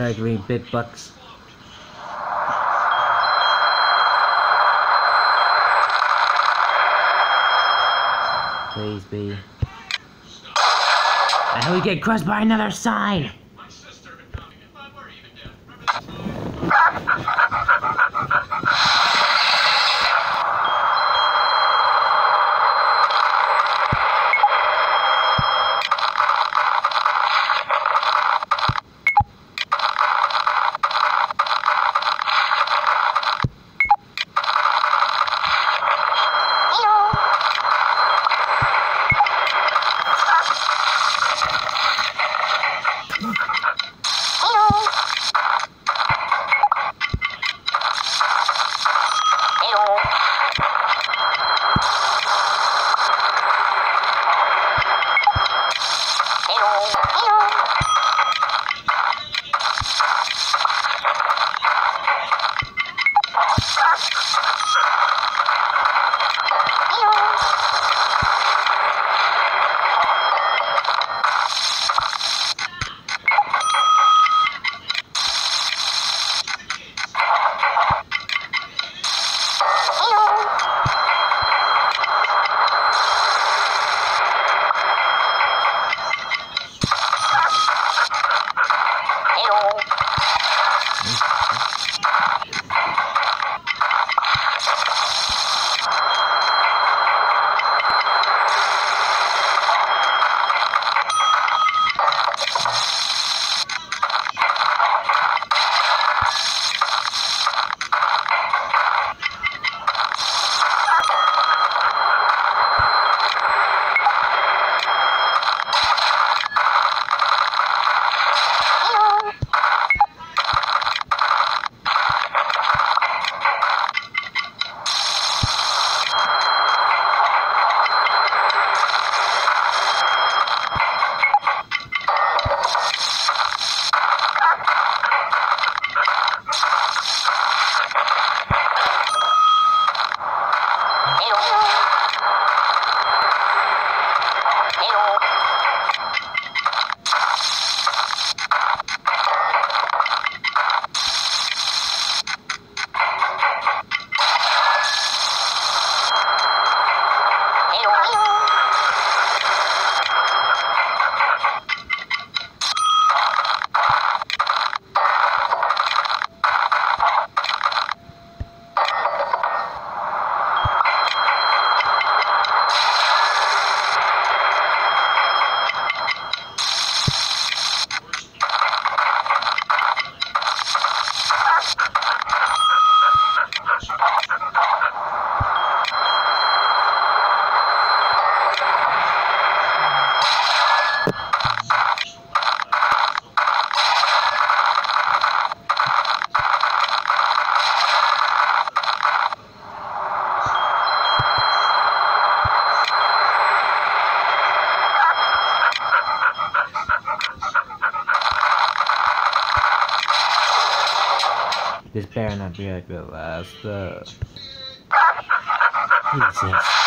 Me big bucks. Please be. Hope we get crushed by another sign! Oh! This better not be like the last, uh... Jesus.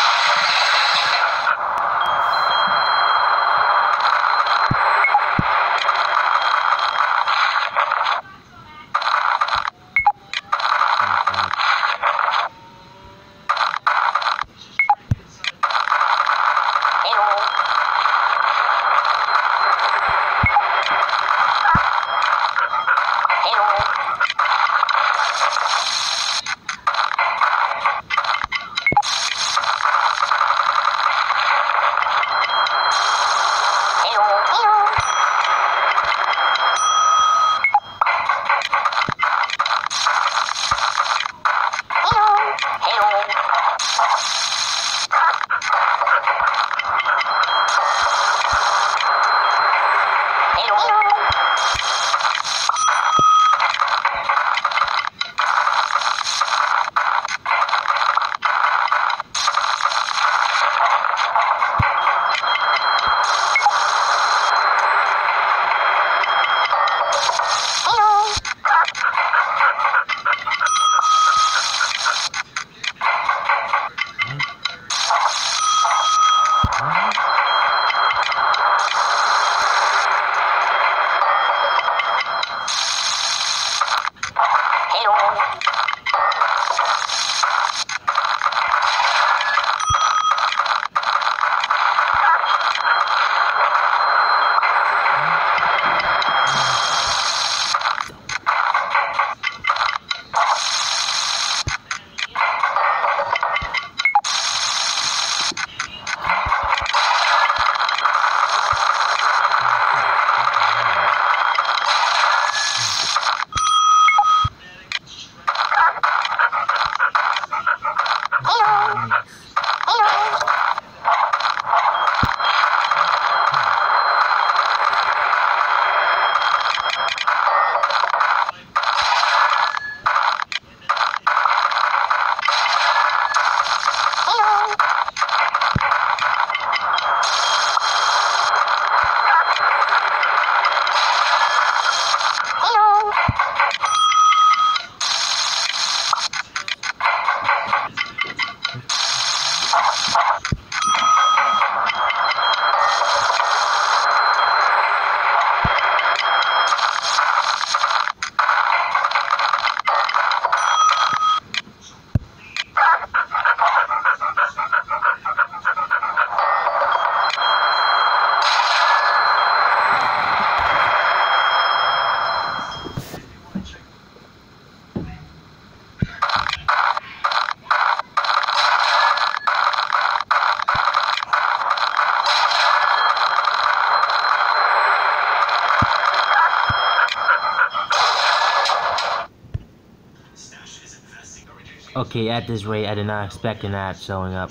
Okay, at this rate, I did not expect an ad showing up.